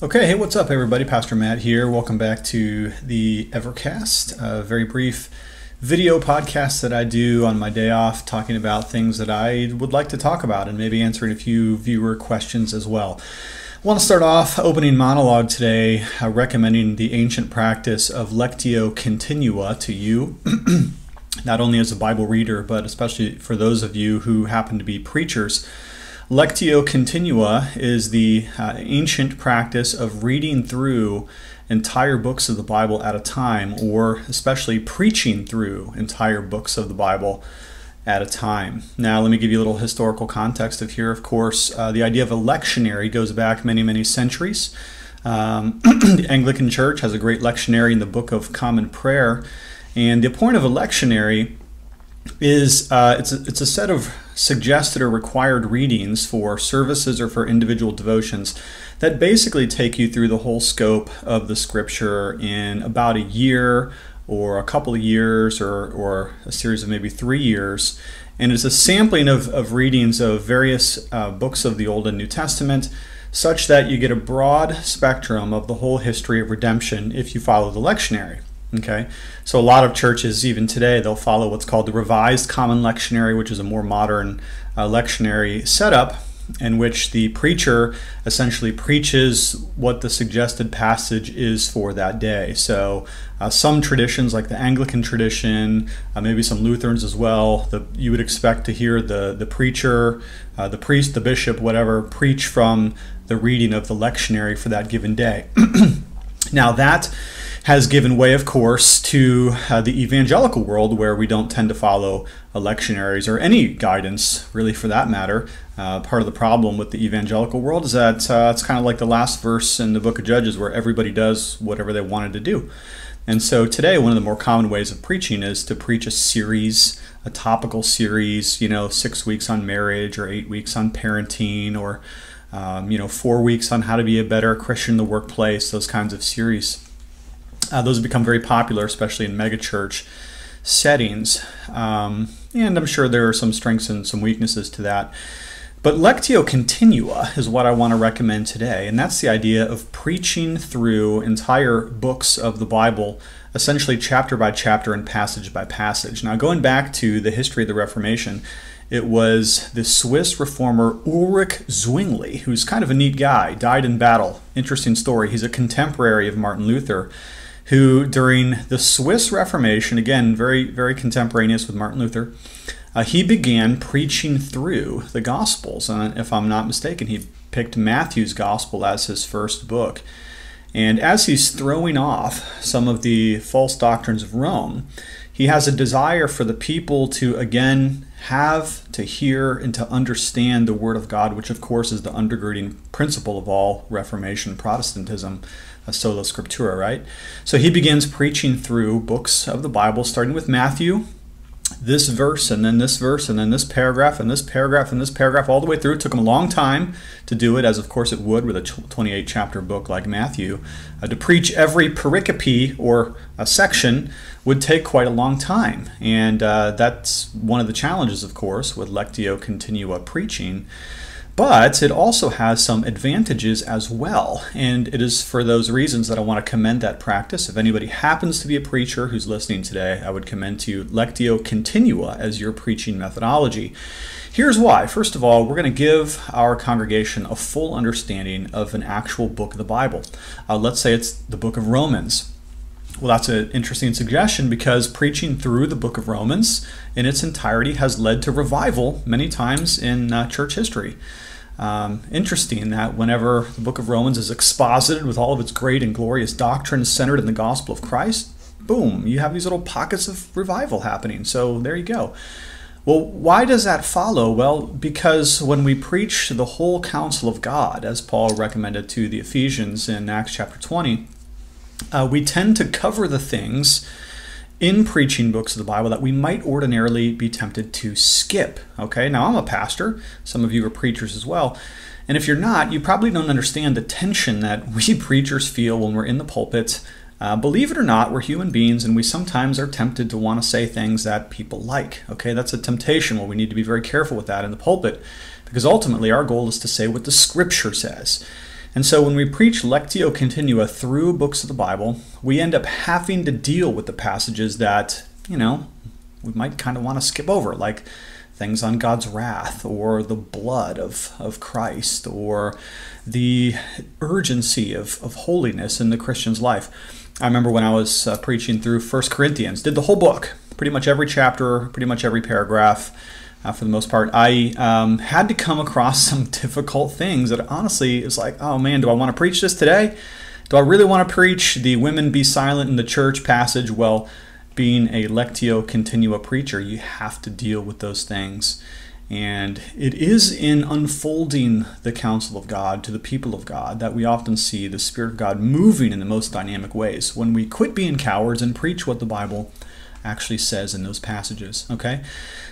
Okay, hey, what's up, everybody? Pastor Matt here. Welcome back to the Evercast, a very brief video podcast that I do on my day off, talking about things that I would like to talk about and maybe answering a few viewer questions as well. I want to start off opening monologue today, uh, recommending the ancient practice of Lectio Continua to you. Not only as a Bible reader, but especially for those of you who happen to be preachers. Lectio Continua is the uh, ancient practice of reading through entire books of the Bible at a time, or especially preaching through entire books of the Bible at a time. Now, let me give you a little historical context of here. Of course, uh, the idea of a lectionary goes back many, many centuries. Um, the Anglican Church has a great lectionary in the Book of Common Prayer, and the point of a lectionary is uh, it's, a, it's a set of suggested or required readings for services or for individual devotions that basically take you through the whole scope of the scripture in about a year or a couple of years or, or a series of maybe three years. And it's a sampling of, of readings of various uh, books of the Old and New Testament such that you get a broad spectrum of the whole history of redemption if you follow the lectionary. Okay, so a lot of churches, even today, they'll follow what's called the Revised Common Lectionary, which is a more modern uh, lectionary setup in which the preacher essentially preaches what the suggested passage is for that day. So, uh, some traditions, like the Anglican tradition, uh, maybe some Lutherans as well, the, you would expect to hear the, the preacher, uh, the priest, the bishop, whatever, preach from the reading of the lectionary for that given day. now, that has given way, of course, to uh, the evangelical world where we don't tend to follow lectionaries or any guidance, really, for that matter. Uh, part of the problem with the evangelical world is that uh, it's kind of like the last verse in the book of Judges where everybody does whatever they wanted to do. And so today, one of the more common ways of preaching is to preach a series, a topical series, you know, six weeks on marriage or eight weeks on parenting or, um, you know, four weeks on how to be a better Christian in the workplace, those kinds of series. Uh, those have become very popular, especially in megachurch settings. Um, and I'm sure there are some strengths and some weaknesses to that. But Lectio Continua is what I want to recommend today, and that's the idea of preaching through entire books of the Bible, essentially chapter by chapter and passage by passage. Now, going back to the history of the Reformation, it was the Swiss reformer Ulrich Zwingli, who's kind of a neat guy, died in battle. Interesting story. He's a contemporary of Martin Luther who during the Swiss Reformation, again, very, very contemporaneous with Martin Luther, uh, he began preaching through the Gospels. And if I'm not mistaken, he picked Matthew's Gospel as his first book. And as he's throwing off some of the false doctrines of Rome, he has a desire for the people to again have to hear and to understand the Word of God, which of course is the undergirding principle of all Reformation Protestantism, a sola scriptura, right? So he begins preaching through books of the Bible, starting with Matthew, this verse and then this verse and then this paragraph and this paragraph and this paragraph all the way through. It took him a long time to do it, as of course it would with a 28 chapter book like Matthew. Uh, to preach every pericope or a section would take quite a long time. And uh, that's one of the challenges, of course, with Lectio Continua preaching. But it also has some advantages as well. And it is for those reasons that I want to commend that practice. If anybody happens to be a preacher who's listening today, I would commend to you Lectio Continua as your preaching methodology. Here's why. First of all, we're going to give our congregation a full understanding of an actual book of the Bible. Uh, let's say it's the book of Romans. Well, that's an interesting suggestion because preaching through the book of Romans in its entirety has led to revival many times in uh, church history. Um, interesting that whenever the book of Romans is exposited with all of its great and glorious doctrines centered in the gospel of Christ, boom, you have these little pockets of revival happening. So there you go. Well, why does that follow? Well, because when we preach the whole counsel of God, as Paul recommended to the Ephesians in Acts chapter 20, uh, we tend to cover the things in preaching books of the Bible that we might ordinarily be tempted to skip. Okay, now I'm a pastor, some of you are preachers as well. And if you're not, you probably don't understand the tension that we preachers feel when we're in the pulpit. Uh, believe it or not, we're human beings and we sometimes are tempted to want to say things that people like. Okay, that's a temptation. Well, we need to be very careful with that in the pulpit because ultimately our goal is to say what the scripture says. And so when we preach Lectio Continua through books of the Bible, we end up having to deal with the passages that, you know, we might kind of want to skip over, like things on God's wrath or the blood of, of Christ or the urgency of, of holiness in the Christian's life. I remember when I was uh, preaching through First Corinthians, did the whole book, pretty much every chapter, pretty much every paragraph. Uh, for the most part, I um, had to come across some difficult things that honestly is like, oh man, do I want to preach this today? Do I really want to preach the women be silent in the church passage? Well, being a Lectio Continua preacher, you have to deal with those things. And it is in unfolding the counsel of God to the people of God that we often see the Spirit of God moving in the most dynamic ways when we quit being cowards and preach what the Bible actually says in those passages. Okay?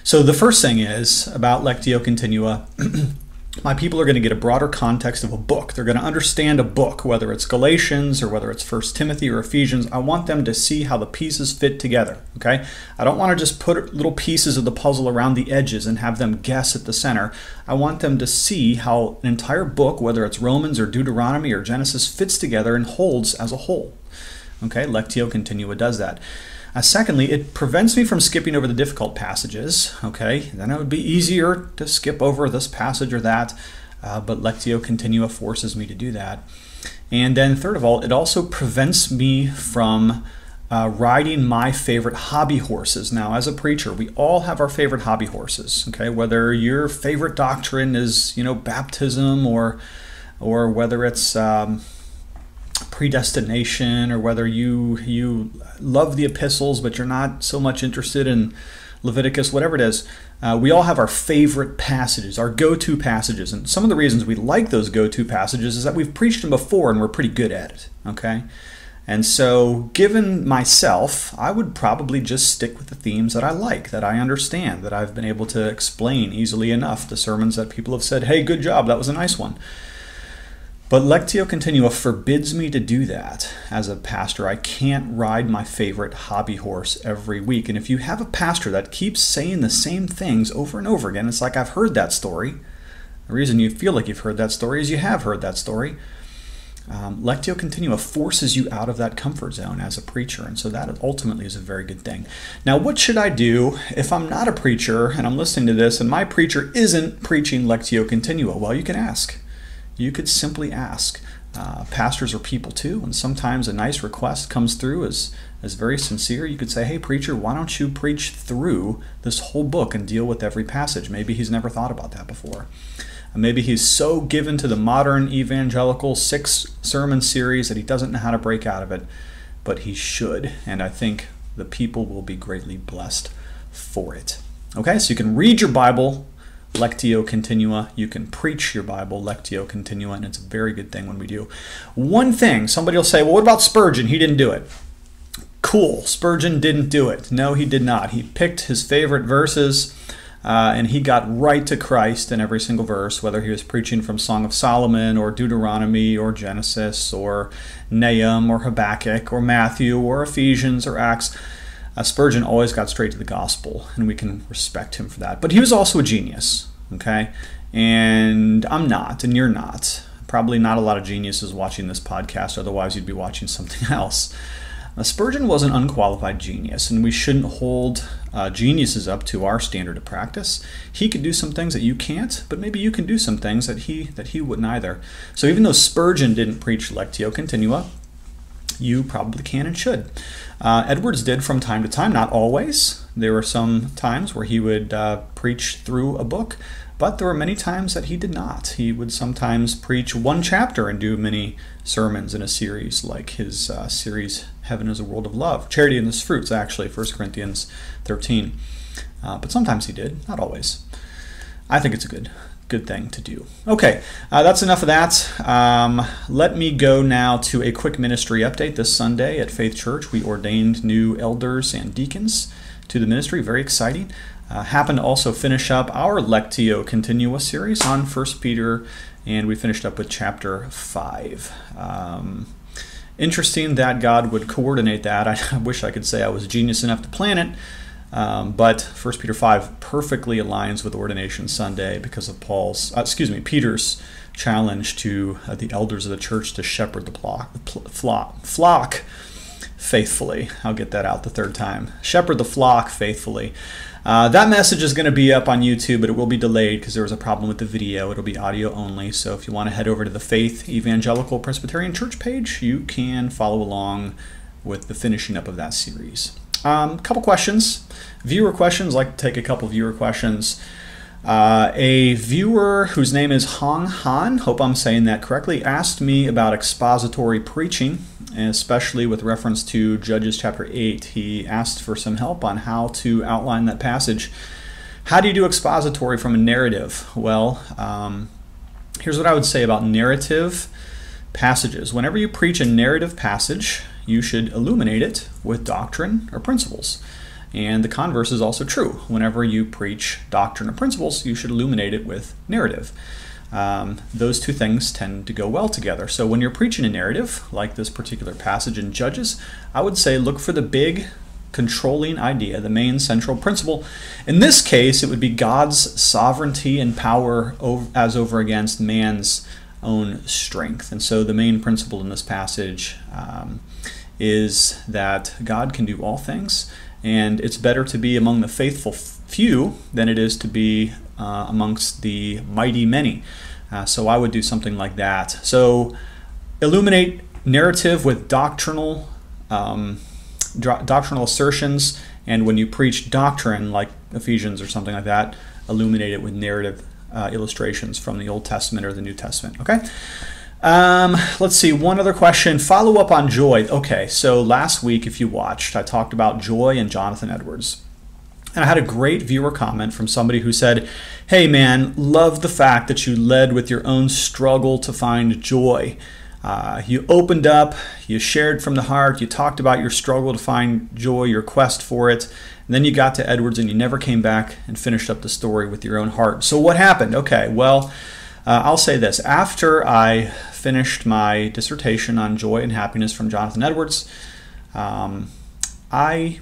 So the first thing is about Lectio Continua. my people are going to get a broader context of a book. They're going to understand a book, whether it's Galatians or whether it's First Timothy or Ephesians. I want them to see how the pieces fit together. Okay? I don't want to just put little pieces of the puzzle around the edges and have them guess at the center. I want them to see how an entire book, whether it's Romans or Deuteronomy or Genesis, fits together and holds as a whole. Okay? Lectio Continua does that. Uh, secondly, it prevents me from skipping over the difficult passages. Okay, then it would be easier to skip over this passage or that, uh, but Lectio Continua forces me to do that. And then, third of all, it also prevents me from uh, riding my favorite hobby horses. Now, as a preacher, we all have our favorite hobby horses. Okay, whether your favorite doctrine is, you know, baptism or, or whether it's um, predestination or whether you you love the epistles but you're not so much interested in Leviticus, whatever it is, uh, we all have our favorite passages, our go-to passages, and some of the reasons we like those go-to passages is that we've preached them before and we're pretty good at it. Okay, and so given myself, I would probably just stick with the themes that I like, that I understand, that I've been able to explain easily enough. The sermons that people have said, "Hey, good job, that was a nice one." But Lectio Continua forbids me to do that as a pastor. I can't ride my favorite hobby horse every week. And if you have a pastor that keeps saying the same things over and over again, it's like I've heard that story. The reason you feel like you've heard that story is you have heard that story. Um, Lectio Continua forces you out of that comfort zone as a preacher, and so that ultimately is a very good thing. Now, what should I do if I'm not a preacher and I'm listening to this and my preacher isn't preaching Lectio Continua? Well, you can ask you could simply ask. Uh, pastors are people too, and sometimes a nice request comes through as, as very sincere. You could say, Hey, preacher, why don't you preach through this whole book and deal with every passage? Maybe he's never thought about that before. maybe he's so given to the modern evangelical six sermon series that he doesn't know how to break out of it, but he should, and I think the people will be greatly blessed for it. Okay, so you can read your Bible Lectio Continua. You can preach your Bible, Lectio Continua, and it's a very good thing when we do. One thing, somebody will say, well, what about Spurgeon? He didn't do it. Cool, Spurgeon didn't do it. No, he did not. He picked his favorite verses. Uh, and he got right to Christ in every single verse, whether he was preaching from Song of Solomon or Deuteronomy or Genesis or Nahum or Habakkuk or Matthew or Ephesians or Acts. Uh, Spurgeon always got straight to the gospel, and we can respect him for that. But he was also a genius, okay? And I'm not, and you're not. Probably not a lot of geniuses watching this podcast, otherwise, you'd be watching something else. Uh, Spurgeon was an unqualified genius, and we shouldn't hold uh, geniuses up to our standard of practice. He could do some things that you can't, but maybe you can do some things that he that he wouldn't either. So even though Spurgeon didn't preach Lectio Continua, you probably can and should. Uh, Edwards did from time to time, not always. There were some times where he would uh, preach through a book, but there were many times that he did not. He would sometimes preach one chapter and do many sermons in a series, like his uh, series Heaven is a World of Love. Charity and its Fruits, actually, 1 Corinthians 13. Uh, but sometimes he did, not always. I think it's a good good thing to do. Okay, uh, that's enough of that. Um, let me go now to a quick ministry update. This Sunday at Faith Church, we ordained new elders and deacons to the ministry. Very exciting. Uh, happened to also finish up our Lectio Continua series on First Peter, and we finished up with chapter 5. Um, interesting that God would coordinate that. I wish I could say I was genius enough to plan it. Um, but 1 Peter 5 perfectly aligns with Ordination Sunday because of Paul's, uh, excuse me, Peter's challenge to uh, the elders of the church to shepherd the flock, flock faithfully. I'll get that out the third time. Shepherd the flock faithfully. Uh, that message is going to be up on YouTube, but it will be delayed because there was a problem with the video. It'll be audio only. So if you want to head over to the Faith Evangelical Presbyterian Church page, you can follow along with the finishing up of that series. A um, couple questions. Viewer questions. I'd like to take a couple viewer questions. Uh, a viewer whose name is Hong Han, hope I'm saying that correctly, asked me about expository preaching, especially with reference to Judges chapter 8. He asked for some help on how to outline that passage. How do you do expository from a narrative? Well, um, here's what I would say about narrative passages. Whenever you preach a narrative passage, you should illuminate it with doctrine or principles. And the converse is also true. Whenever you preach doctrine or principles, you should illuminate it with narrative. Um, those two things tend to go well together. So when you're preaching a narrative, like this particular passage in Judges, I would say look for the big controlling idea, the main central principle. In this case, it would be God's sovereignty and power over, as over against man's own strength. And so the main principle in this passage um, is that God can do all things and it's better to be among the faithful few than it is to be uh, amongst the mighty many. Uh, so I would do something like that. So illuminate narrative with doctrinal um, doctrinal assertions, and when you preach doctrine, like Ephesians or something like that, illuminate it with narrative uh, illustrations from the Old Testament or the New Testament. Okay. Um, let's see, one other question. Follow up on joy. Okay, so last week, if you watched, I talked about joy and Jonathan Edwards. And I had a great viewer comment from somebody who said, Hey man, love the fact that you led with your own struggle to find joy. Uh, you opened up, you shared from the heart, you talked about your struggle to find joy, your quest for it, and then you got to Edwards and you never came back and finished up the story with your own heart. So, what happened? Okay, well, uh, I'll say this. After I finished my dissertation on joy and happiness from Jonathan Edwards, um, I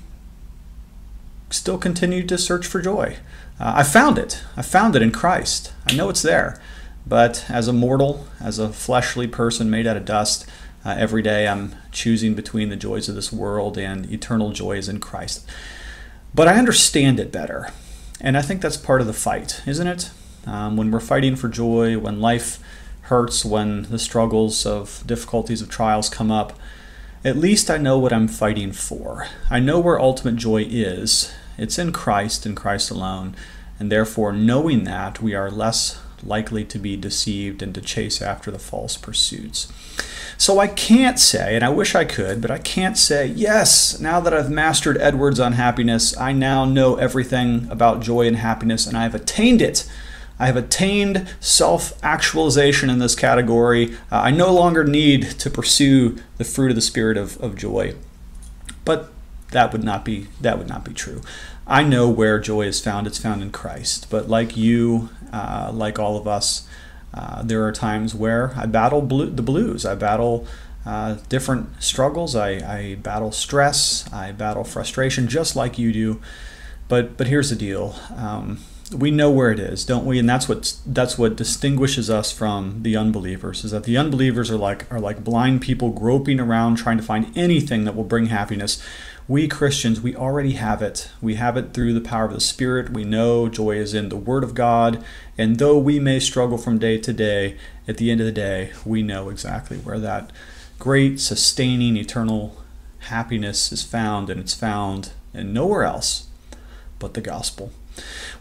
still continued to search for joy. Uh, I found it. I found it in Christ. I know it's there. But as a mortal, as a fleshly person made out of dust, uh, every day I'm choosing between the joys of this world and eternal joys in Christ. But I understand it better. And I think that's part of the fight, isn't it? Um, when we're fighting for joy, when life hurts, when the struggles of difficulties of trials come up, at least I know what I'm fighting for. I know where ultimate joy is. It's in Christ and Christ alone. And therefore, knowing that, we are less likely to be deceived and to chase after the false pursuits. So I can't say, and I wish I could, but I can't say, yes, now that I've mastered Edwards on happiness, I now know everything about joy and happiness and I've attained it. I have attained self actualization in this category. Uh, I no longer need to pursue the fruit of the spirit of, of joy. But that would not be that would not be true. I know where joy is found. It's found in Christ. But like you, uh, like all of us, uh, there are times where I battle blue, the blues. I battle uh, different struggles. I, I battle stress. I battle frustration, just like you do. But but here's the deal. Um, we know where it is, don't we? And that's what that's what distinguishes us from the unbelievers. Is that the unbelievers are like are like blind people groping around trying to find anything that will bring happiness. We Christians, we already have it. We have it through the power of the Spirit. We know joy is in the Word of God. And though we may struggle from day to day, at the end of the day, we know exactly where that great, sustaining, eternal happiness is found, and it's found in nowhere else but the gospel.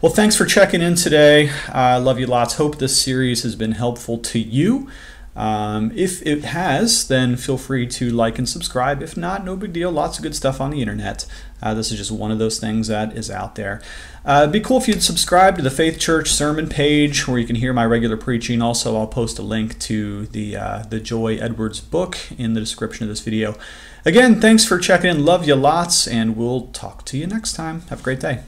Well, thanks for checking in today. I uh, love you lots. Hope this series has been helpful to you. Um, if it has, then feel free to like and subscribe. If not, no big deal. Lots of good stuff on the internet. Uh, this is just one of those things that is out there. Uh, it'd be cool if you'd subscribe to the Faith Church sermon page where you can hear my regular preaching. Also, I'll post a link to the uh, the Joy Edwards book in the description of this video. Again, thanks for checking in. Love you lots, and we'll talk to you next time. Have a great day.